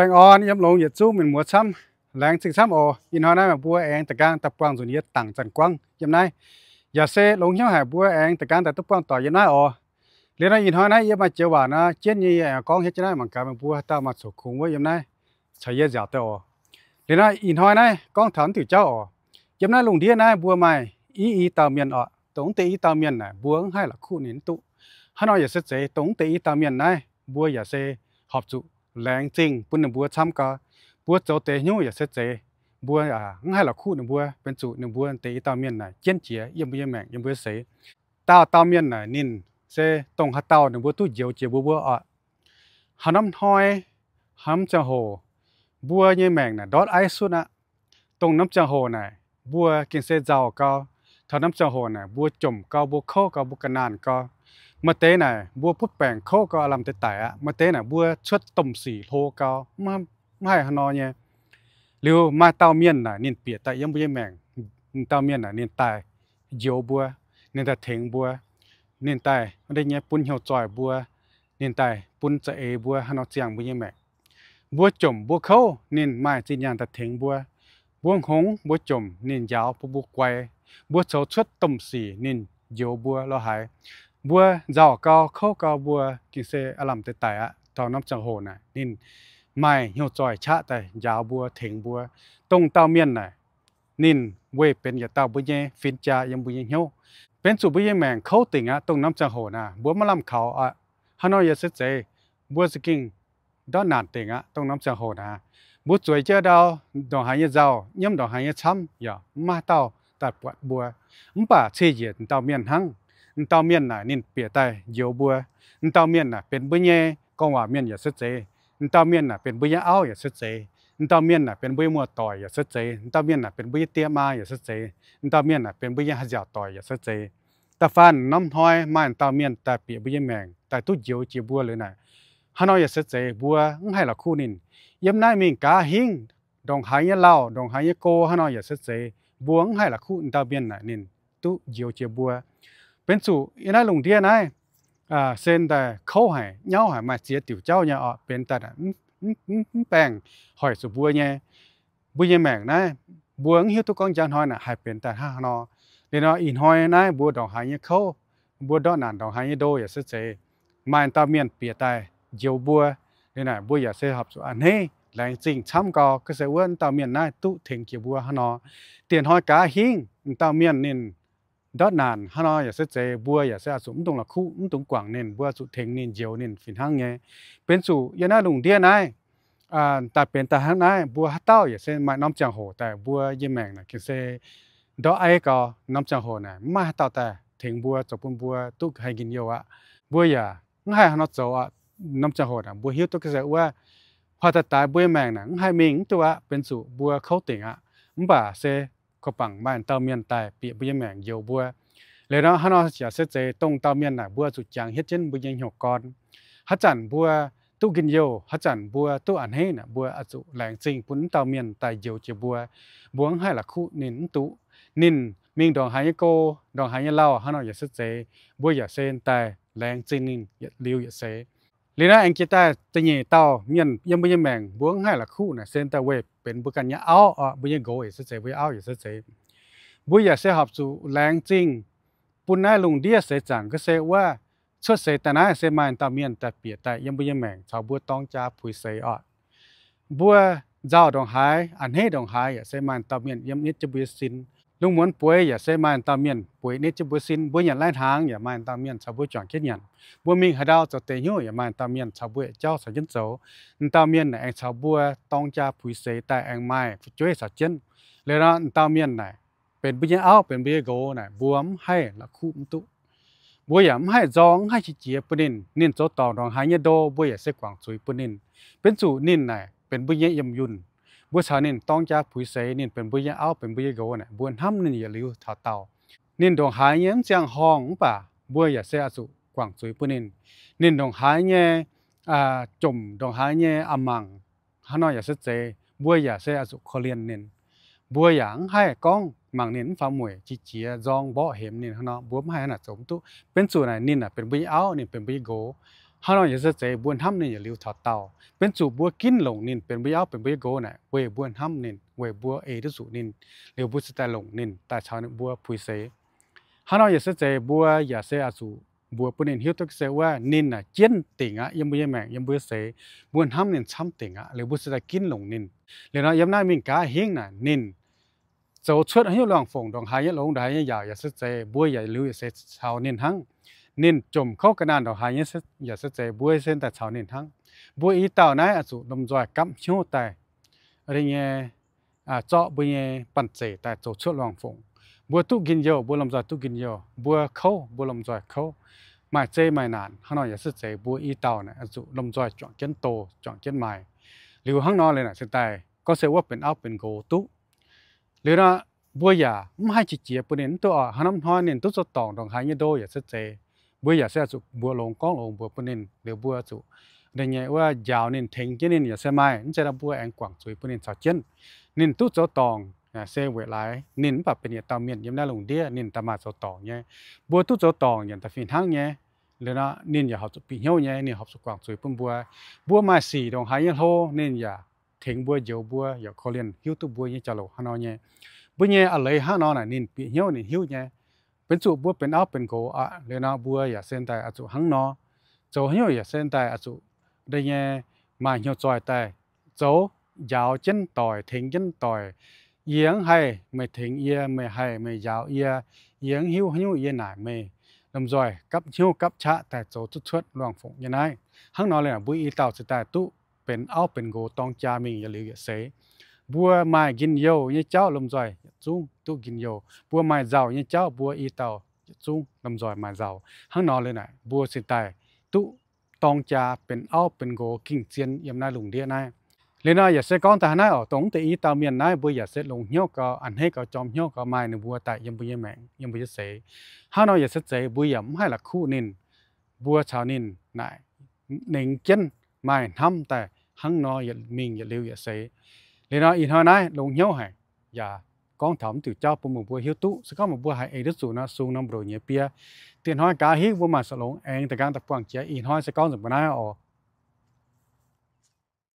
ปงออนยำลงเหยียดสู้เหมือนหมวดซ้ำแรงสิงซ้ำโอยินฮอนะมาบัวเองตะกางตะปวางสุนียต่างจันกว้างยำนายอย่าเซลงเหี้ยวหาบัวเองตะกางตะตะปวางต่อยำนายโอเรียนยินฮอนะยมาเจอว่านะเจนยี่นก็บัวช้ำนายใช้เยอะจัดเตยนยินฮอนะกองฐานถือเจ้าโอยำนายลงเดียนะบัวอะงเตอีตายนน่ะบัวให้ละคู่นินตุฮานอยอย่าเสียนนะบัวอย่าเซหอบจุแรงจริงปุ่นบัวช้ำก็บัวโจเตญูอย่าเสจบัวอะให้ละคู่นบัวเป็นจุนบัวเตอีตาเมียนน่ะเจียนเจียยังบ่ยังแมงยังบ่เสตาตาเมียนน่ะนินเซตรงหาเต้านบัวตู้เจียวเจียวบัวบัวอะหาน้ำห้อยหำจังโหบัวยังแมงน่ะดอทไอสุดน่ะตรงน้ำจังโหน่ะบัวกินเสเจ้าก็ถ้าน้ำจังโหน่ะบัวจมก็บัวเข้าก็บัวกระนานก็ มาเต้น่ะบัวพุดแปงเข้าก็อลำเตแต่อะมาเต้น่ะบัวชดต้มสีโลก็มาไม่หนอเนี่ยหรือมาเต้าเมียนน่ะนินเปียแต่ยังไม่ยังแมงเต้าเมียนน่ะนินตายเยียวบัวนินตาเถงบัวนินตายไม่ได้เนี่ยปุ่นเหี่ยวจ่อยบัวนินตายปุ่นจะเอบัวหนอเจียงไม่ยังแมงบัวจมบัวเข้านินไม้จินยานตาเถงบัวบัวหงบัวจมนินยาวปบุกไกวบัวโฉชดต้มสีนินเยียวบัวเราหาย bua giàu cao khâu cao bua kinh xe làm tới tài á tàu năm chẳng hồ này nên mai hiểu tròi chạ tại giàu bua thỉnh bua, tông tao miên này nên quê bên nhà tao bây giờ phiên cha em bây giờ nhau bên chủ bây giờ mèn khâu tỉnh á, tông năm chẳng hồ nà bua mà làm khảo á. Hà nội giờ sẽ dễ bua sẽ kinh, đó nản tỉnh á, tông năm chẳng hồ nà bua chuối chưa đâu đồ hành nhà giàu nhưng đồ hành nhà chăm dạ, giờ mà tao tại bua bua. Không bà chê diện tao miên hăng. ตาเมียนน่ะนินเปียตายเยียวบัวตาเมียนน่ะเป็นบุญเย่กองว่าเมียนอย่าสึกเจตาเมียนน่ะเป็นบุญเอาอย่าสึกเจตาเมียนน่ะเป็นบุญมัวต่อยอย่าสึกเจตาเมียนน่ะเป็นบุญเตี้ยมาอย่าสึกเจตาเมียนน่ะเป็นบุญหัดยาต่อยอย่าสึกเจตาฟันน้ำห้อยมันตาเมียนแตาเปียบุญแมงแต่ตุ้เยียวจีบัวเลยน่ะฮานอยอย่าสึกเจบัวให้ละคู่นินยำนายมิงกาหิงดองหายเล่าดองหายโกฮานอยอย่าสึกเจบัวให้ละคู่ต้าเมียนน่ะนินตุ้เยียวจีบัว เป็นสู่อีน่าลงเดียนายอ่าเส้นแต่เข้าหายเงาหายมาเสียติ๋วเจ้าเนี่ยอะเป็นแต่แปลงหอยสุบัวเนี่ยบัวเนี่ยแมงนะบัวหิ้วตุกองจานหอยน่ะหายเป็นแต่ห้านอเดี๋ยวอินหอยนะบัวดอกหายเนี่ยเข้าบัวดอกนานดอกหายเนี่ยโดอย่าเสียใจมันตาเมียนเปียตายเจียวบัวเนี่ยนะบัวอย่าเสียหับสุอันนี้แรงจริงช้ำกอก็เสียว่าตาเมียนนะตุถึงเกี่ยวบัวฮานอเตียนหอยกาหิงตาเมียนนิน đó nàn hà nó giờ sẽ chế bùa giờ sẽ súng tung là khu tung quảng nên bùa sụ thèn nên diều nên phiền hăng nghe bên sụ giờ nó lùng điên này à tại bên tại hăng này bùa hát tao giờ sẽ mà năm chẳng hồ tại bùa dây mèn này cái sẽ đó ai có năm chẳng hồ này mà hát tao tại thèn bùa chụp bùa bùa túc hay kinh nhiều ạ bùa giờ ngay nó chỗ ạ năm chẳng hồ này bùa hiếu túc cái sẽ ว่าพอแต่ตายบวยแมงหนังใปังอะมบ่าเซก็ปังบ้านเต้าเมียนตายเปียบุยแมงเยียวบัวเลยเนาะฮานอจะเสเจตรงเต้าเมียนน่ะบัวสุดจางเฮ็ดเช่นบุยยังหกกอนฮัจันบัวตู้กินเยียวฮัจันบัวตู้อันให้น่ะบัวอจุแหลงจริงปุ้นเต้าเมียนตายเยียวเจบัวบวงให้ละคู่นินตุนินมิงดองหายโกดองหายเล่าฮานออย่าเสเจบัวอย่าเซนแต่แรงจริงนินอย่าเลีน่าแองกิตาตะเยเตาเมียนยังบ่ยังแมงบวงให้ละคู่น่ะเซนเตอร์เวฟเป็นบุกันยาเอาอะบ่ยังโกเอซะเซเวเอาอยู่ซะเซบ่อยากเสหอบสู่แรงจริงปุ่นนาลุงเดียเสจังก็เซว่าชดเสแต่นาเสมาอันตาเมียนแต่เปียแต่ยังบ่ยังแมงชาวบัวต้องจาผุยเสอะบัวเจ้าดองหายอันเฮดองหายอะเสมาอันตาเมียนยังนิดจะบ่สิน ลุงหมวนป่วยอย่าเสมันตาเมียนป่วยนิดจะบุยสินบัวอย่างไล่ทางอย่ามันตาเมียนชาวบัวจ่องเขียนยันบัวมิงหาดาวจะเตยโยอย่ามันตาเมียนชาวบัวเจ้าสัจจนโสตาเมียนไอชาวบัวต้องจ้าผุยเสแต่แองไม้ช่วยสัจจนเลยนะตาเมียนไหนเป็นบุญเอาเป็นบุญโกน่ะบวมให้ละคุ้มตุบัวอย่าให้จองให้ชิเจียปนินนินโจต่อดองหายโดบัวอย่าเสกวางสุยปนินเป็นสู่นินน่ะเป็นบุญยมยุน บัวชานินต้องจากผู้ใสนินเป็นบุญยาเอาเป็นบุญยาโกเนี่ยบวนห้ำนินอย่าลิ้วถาเตานินดงหายเงี้ยมเจีงห้องป่าบัวอย่าเสียสุกว่างสวยปุนินนินดงหายเงี้ยอ่จมดงหายเงี้ยอมังฮานอยอย่าเสียเจบัวอย่าเสียสุขเรียนนินบัวอย่างให้ก้องมังนินฟ้ามวยจีเจียจองบ่อเห็มนินฮานอบัวไม่ให้หนัดสมตุเป็นส่วนไหนนินอะเป็นบุยเอานินเป็นบุยโก ฮาเนาะอย่าเสียใจบ่วนทํเนี่อย่าลิวถอดเตาเป็นสู่บัวกินหลงนินเป็นบ่ยาเป็นบ่โกน่ะเว้ยบ่วนทำนินเว้ยบัวเอที่สุนินเลียวบุษแต่หลงนินแต่ชาวบัวพุยเสเฮาเนาะอย่าเสียใจบัวอยาเสียอาสุบัวปุ่นินฮิวตกเสว่านินน่ะเจียนติงอะยังบ่ยแมงยังบ่เสบ่วนทำนินช้ํติงอะเลียวบุษแต่กินหลงนินเลียวน้อยำหน้ามิงกาเฮงน่ะนินโจชุดให้ลองฟงดองหายะลงได้ยาวอยาเสียใจบัวอยาลิวอยาเสีชาวนินหัง นินจมเข้ากันนานดอกหายเงี้ยอย่าเสียใจบวยเส้นแต่ชาวนินทั้งบวยอีเต่านั้นอาจจะลมจอยกัมชิวแต่อะไรเงี้ยอ่าเจาะบวยเงี้ยปั่นเจแต่โจชุดลองฟงบัวตุกินเยอะบัวลำจอยตุกินเยอะบัวเข้าบัวลำจอยเข้ามาเจไม่นานข้างนอกอย่าเสียใจบัวอีเต่านั้นอาจจะลมจอยจ่องเจนโตจ่องเจนใหม่หรือข้างนอกเลยนะเสียแต่ก็เสียว่าเป็นเอาเป็นโกตุหรือนะบัวยาไม่ให้จีเจียปุ่นเน้นตัวอะฮันน้ำทอนเน้นตัวสตองดองหายเงี้ยโดอย่าเสียใจ bữa giờ sẽ chụp bữa lồng con lồng bữa bữa nên lừa bữa chụp để nhẹ ว่ายาว nên thành cái nên sẽ mai nó sẽ là bữa anh quảng chuối bữa nên sao chân nên tôi cho tòng sẽ về lại nên bà bên nhà tàu miền yếm ra lồng đĩa nên ta mà cho tòng nhé bữa tôi cho tòng nhận ta phiền hang nhé lừa nó nên giờ học chụp bị nhau nhé nên học chụp quảng chuối bữa bữa bữa mai xì đồng hai như hô nên giờ ถึงบัวเยียวบัวอย่าเขาเรียนหิวตัวบัวเนี่ยจะหลฮานอ เนี่ยบัวเนี่ยอะไรฮานอน่ะนินปีเหียวนินหิวเนี่ยเป็นจุบัวเป็นเอาเป็นโกอะเรนาบัวอย่าเส้นแต่อาจุหังนอโจเหียวอย่าเส้นแต่อาจุได้เนี่ยมาเหียวจอยแต่โจยาวเจนต่อยถึงเจนต่อยเอียงให้ไม่ถึงเอียไม่ให้ไม่ยาวเอียเอียงหิวหิวเอียหน่ายไม่ลำจอยกับหิวกับชะแต่โจชุดชุดหลวงฝงยังไงหังนอเลยอะบุยอีเต่าจะแต่ตุเป็นเอาเป็นโกตองจามิงอย่าลืมเสบัวไม้กินโยยี่เจ้าลมจอยจุ้งตุกินโยบัวไม้เจ้ายี่เจ้าบัวอีเต่าจุ้งลมจอย ไม้เจ้าข้างนอกเลยนะบัวสิตายตุตองจาเป็นเอาเป็นโกกิ่งเจียนยำนาลุงเดียนะเลยนะอย่าเสก้อนแต่หน้าออกตรงแต่อีเต่าเมียนนะบัวอย่าเสลงเหี้ยวก็อันให้ก็จอมเหี้ยวก็ไม้ในบัวแต่ยังบัวยังแมงยังบัวจะเสข้างนอกอย่าเสใจบัวย่ำให้ละคู่นินบัวชาวนินนายหนึ่งเจนไม้ทำแต่ hăng nó កងធំទិចោពមបួហិទុសកមបួហៃអេដសុណាសុងនំប្រញេពៀទៀនហើយកាហិវមសឡងអេងតកាងតពួងជាអ៊ីនហើយសកងសម្បណាអ